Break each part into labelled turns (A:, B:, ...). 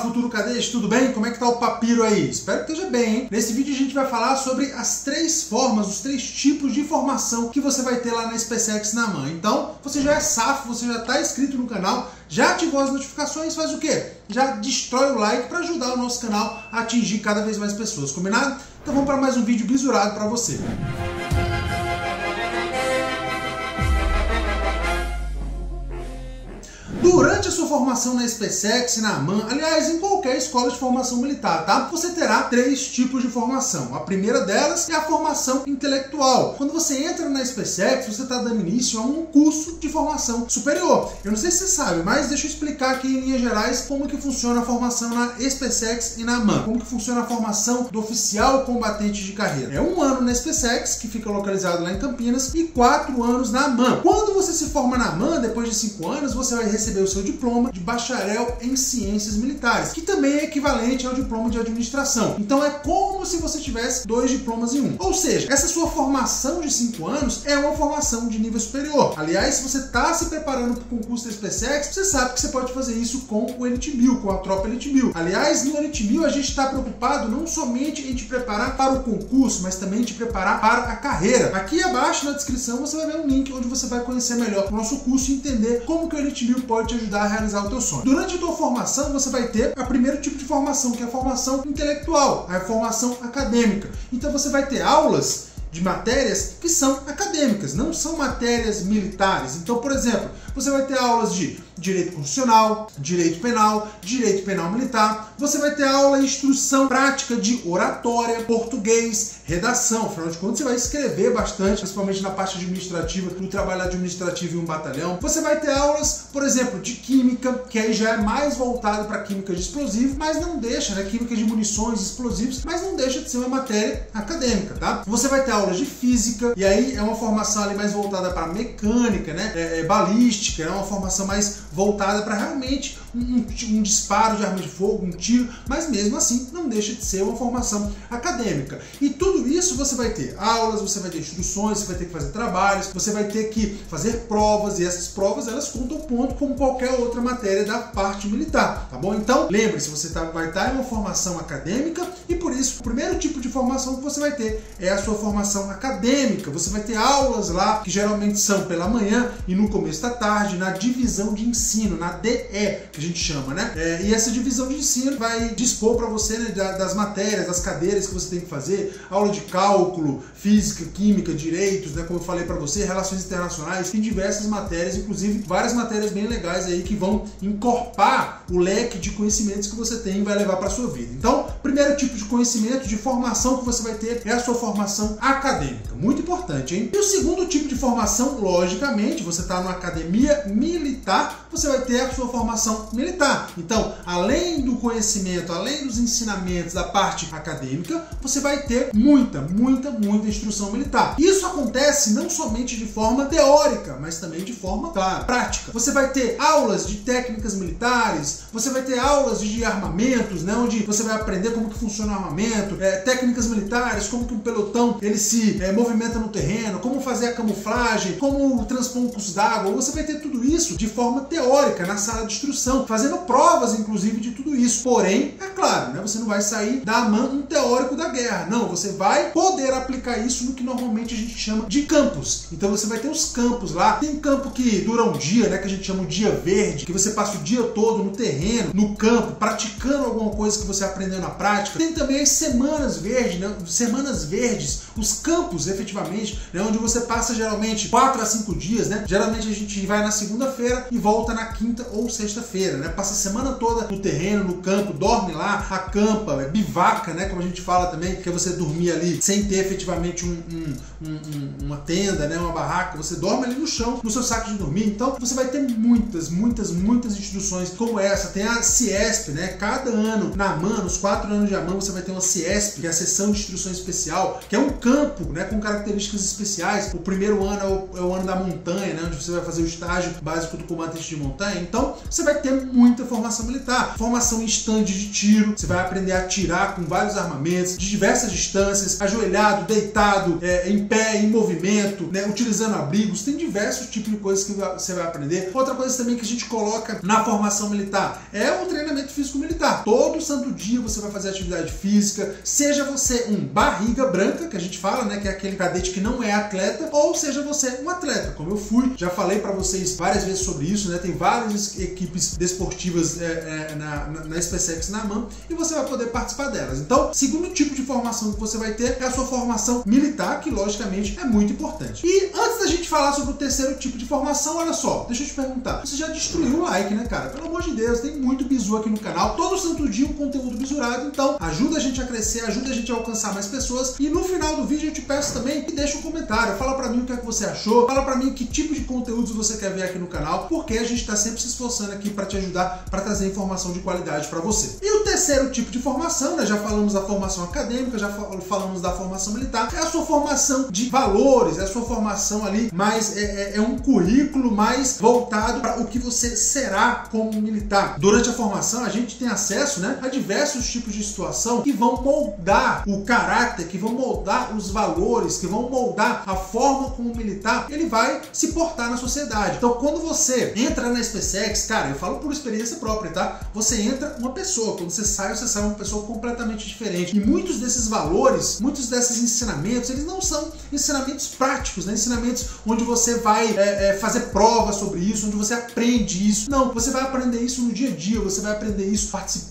A: futuro cadete, tudo bem? Como é que tá o papiro aí? Espero que esteja bem, hein? Nesse vídeo a gente vai falar sobre as três formas, os três tipos de informação que você vai ter lá na SpaceX na mão. Então, você já é safo, você já está inscrito no canal, já ativou as notificações, faz o quê? Já destrói o like para ajudar o nosso canal a atingir cada vez mais pessoas, combinado? Então vamos para mais um vídeo bisurado para você. Durante a sua formação na SpaceX, na AMAN, aliás, em qualquer escola de formação militar, tá? Você terá três tipos de formação. A primeira delas é a formação intelectual. Quando você entra na SpaceX, você está dando início a um curso de formação superior. Eu não sei se você sabe, mas deixa eu explicar aqui em linhas gerais como que funciona a formação na SpaceX e na AMAN. Como que funciona a formação do oficial combatente de carreira. É um ano na SpaceX, que fica localizado lá em Campinas, e quatro anos na AMAN. Quando você se forma na AMAN, depois de cinco anos, você vai receber receber o seu diploma de bacharel em ciências militares, que também é equivalente ao diploma de administração. Então é como se você tivesse dois diplomas em um. Ou seja, essa sua formação de cinco anos é uma formação de nível superior. Aliás, se você está se preparando para o concurso da SpaceX, você sabe que você pode fazer isso com o Elite 1000, com a tropa Elite 1000. Aliás, no Elite 1000 a gente está preocupado não somente em te preparar para o concurso, mas também te preparar para a carreira. Aqui abaixo na descrição você vai ver um link onde você vai conhecer melhor o nosso curso e entender como que o Elite 1000 pode te ajudar a realizar o teu sonho. Durante a tua formação, você vai ter o primeiro tipo de formação, que é a formação intelectual, a formação acadêmica. Então você vai ter aulas de matérias que são acadêmicas, não são matérias militares. Então, por exemplo, você vai ter aulas de direito constitucional, direito penal, direito penal militar. Você vai ter aula instrução prática de oratória, português, redação. Afinal de contas, você vai escrever bastante, principalmente na parte administrativa, no trabalho administrativo em um batalhão. Você vai ter aulas, por exemplo, de química, que aí já é mais voltado para química de explosivo, mas não deixa, né? Química de munições, explosivos, mas não deixa de ser uma matéria acadêmica, tá? Você vai ter aulas de física, e aí é uma formação ali mais voltada para mecânica, né? É, é balística, é uma formação mais voltada para realmente um, um, disparo de arma de fogo, um tiro, mas mesmo assim não deixa de ser uma formação acadêmica. E tudo isso você vai ter aulas, você vai ter instruções, você vai ter que fazer trabalhos, você vai ter que fazer provas e essas provas elas contam ponto como qualquer outra matéria da parte militar, tá bom? Então lembre-se, você tá, vai estar em uma formação acadêmica e por isso o primeiro tipo de formação que você vai ter é a sua formação acadêmica. Você vai ter aulas lá que geralmente são pela manhã e no começo da tarde na divisão de ensino, na DE, que a gente chama, né? É, e essa divisão de ensino vai dispor para você né, das matérias, das cadeiras que você tem que fazer, aula de cálculo, física, química, direitos, né? Como eu falei para você, relações internacionais, tem diversas matérias, inclusive várias matérias bem legais aí que vão encorpar o leque de conhecimentos que você tem e vai levar para sua vida. Então, primeiro tipo de conhecimento, de formação que você vai ter é a sua formação acadêmica. Muito importante, hein? E o segundo tipo de formação, logicamente, você está numa academia militar, você vai ter a sua formação militar. Então, além do conhecimento, além dos ensinamentos da parte acadêmica, você vai ter muita, muita, muita instrução militar. Isso acontece não somente de forma teórica, mas também de forma claro, prática. Você vai ter aulas de técnicas militares, você vai ter aulas de armamentos, né, onde você vai aprender como que funciona o armamento, é, técnicas militares, como que um pelotão ele se é, movimenta no terreno, como fazer a camuflagem, como transpor um curso d'água. Você vai ter tudo isso de forma teórica na sala de instrução, fazendo provas, inclusive, de tudo isso. Porém, é claro, né, você não vai sair da mão um teórico da guerra. Não, você vai poder aplicar isso no que normalmente a gente chama de campos. Então você vai ter os campos lá. Tem campo que dura um dia, né, que a gente chama de dia verde, que você passa o dia todo no terreno, no campo, praticando alguma coisa que você aprendeu na prática. Tem também as semanas verdes, né, semanas verdes, os campos efetivamente, né, onde você passa geralmente 4 a 5 dias, né? Geralmente a gente vai na segunda-feira e volta na quinta ou sexta-feira, né? Passa a semana toda no terreno, no campo, dorme lá, acampa, é bivaca, né? Como a gente fala também, que é você dormir ali sem ter efetivamente um, um, um, uma tenda, né? Uma barraca, você dorme ali no chão, no seu saco de dormir. Então você vai ter muitas, muitas, muitas instituições como essa. Tem a Ciesp, né? Cada ano, na AMAN, nos quatro de AMAN, você vai ter uma Ciesp, que é a Seção de Instrução Especial, que é um campo, né? Com características especiais. O primeiro ano é o, é o ano da montanha, né? Onde você vai fazer o estágio básico do combatente de montanha. Então, você vai ter muita formação militar. Formação em stand de tiro, você vai aprender a atirar com vários armamentos, de diversas distâncias, ajoelhado, deitado, é, em pé, em movimento, né, utilizando abrigos, tem diversos tipos de coisas que você vai aprender. Outra coisa também que a gente coloca na formação militar é o treinamento físico militar. Todo santo dia você vai fazer atividade física, seja você um barriga branca, que a gente fala, né, que é aquele cadete que não é atleta, ou seja você um atleta, como eu fui. Já falei para vocês várias vezes sobre isso, né? Tem várias equipes desportivas é, é, na, na, na SpaceX na mão e você vai poder participar delas. Então, segundo tipo de formação que você vai ter é a sua formação militar, que logicamente é muito importante. E antes da gente falar sobre o terceiro tipo de formação, olha só, deixa eu te perguntar. Você já destruiu o like, né, cara? Pelo amor de Deus, tem muito bizu aqui no canal. Todo santo dia um conteúdo bisurado. Então, ajuda a gente a crescer, ajuda a gente a alcançar mais pessoas. E no final do vídeo eu te peço também que deixe um comentário. Fala para mim o que é que você achou. Fala para mim que tipo de conteúdos você quer ver aqui no canal, porque a gente está sempre se esforçando aqui para te ajudar, para trazer informação de qualidade para você. E o terceiro tipo de formação, né? Já falamos da formação acadêmica, já falamos da formação militar, é a sua formação de valores, é a sua formação ali mais é, é, é um currículo mais voltado para o que você será como militar. Durante a formação, a gente tem acesso né, a diversos tipos de situação que vão moldar o caráter, que vão moldar os valores, que vão moldar a forma como o militar ele vai se portar na sociedade. Então, quando você entra na SpaceX, cara, eu falo por experiência própria, tá? Você entra uma pessoa, quando você sai, você sai uma pessoa completamente diferente. E muitos desses valores, muitos desses ensinamentos, eles não são ensinamentos práticos, né? Ensinamentos onde você vai é, é, fazer provas sobre isso, onde você aprende isso. Não, você vai aprender isso no dia a dia, você vai aprender isso participando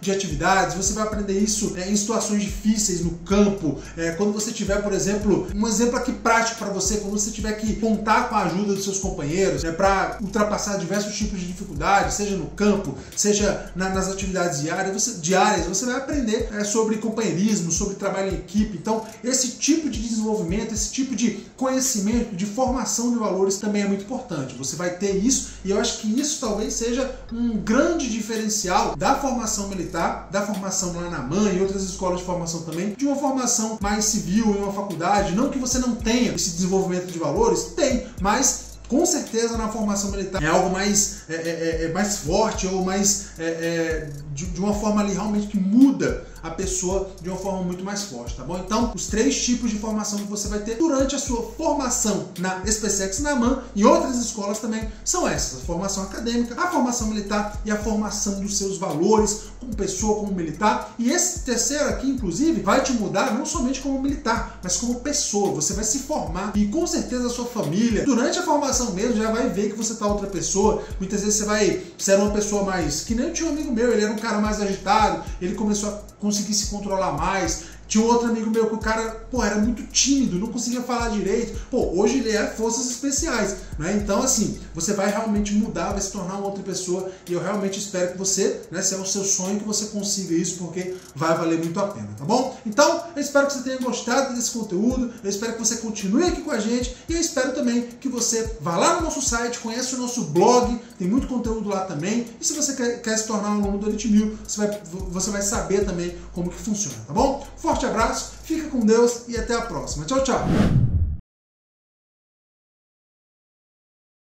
A: de atividades, você vai aprender isso é, em situações difíceis no campo. É, quando você tiver, por exemplo, um exemplo aqui prático para você, quando você tiver que contar com a ajuda dos seus companheiros é, para ultrapassar diversos tipos de dificuldades, seja no campo, seja na, nas atividades diárias, você, diárias, você vai aprender é, sobre companheirismo, sobre trabalho em equipe. Então, esse tipo de desenvolvimento, esse tipo de conhecimento, de formação de valores também é muito importante. Você vai ter isso e eu acho que isso talvez seja um grande diferencial da formação militar, da formação lá na MAN e outras escolas de formação também, de uma formação mais civil em uma faculdade. Não que você não tenha esse desenvolvimento de valores, tem, mas com certeza na formação militar é algo mais, é, é, é mais forte ou mais é, é, de, de, uma forma ali realmente que muda a pessoa de uma forma muito mais forte, tá bom? Então, os três tipos de formação que você vai ter durante a sua formação na SpaceX na MAN e outras escolas também são essas: a formação acadêmica, a formação militar e a formação dos seus valores como pessoa, como militar. E esse terceiro aqui, inclusive, vai te mudar não somente como militar, mas como pessoa. Você vai se formar e com certeza a sua família, durante a formação mesmo, já vai ver que você tá outra pessoa. Muitas vezes você vai ser uma pessoa mais. Que nem tinha um amigo meu, ele era um cara mais agitado, ele começou a conseguir se controlar mais, tinha um outro amigo meu que o cara, pô, era muito tímido, não conseguia falar direito. Pô, hoje ele é forças especiais, né? Então, assim, você vai realmente mudar, vai se tornar uma outra pessoa e eu realmente espero que você, né, se é o seu sonho, que você consiga isso, porque vai valer muito a pena, tá bom? Então, eu espero que você tenha gostado desse conteúdo, eu espero que você continue aqui com a gente e eu espero também que você vá lá no nosso site, conheça o nosso blog, tem muito conteúdo lá também. E se você quer, quer se tornar um aluno do Elite Mil, você vai, você vai saber também como que funciona, tá bom? Forte abraço, fica com Deus e até a próxima. Tchau, tchau!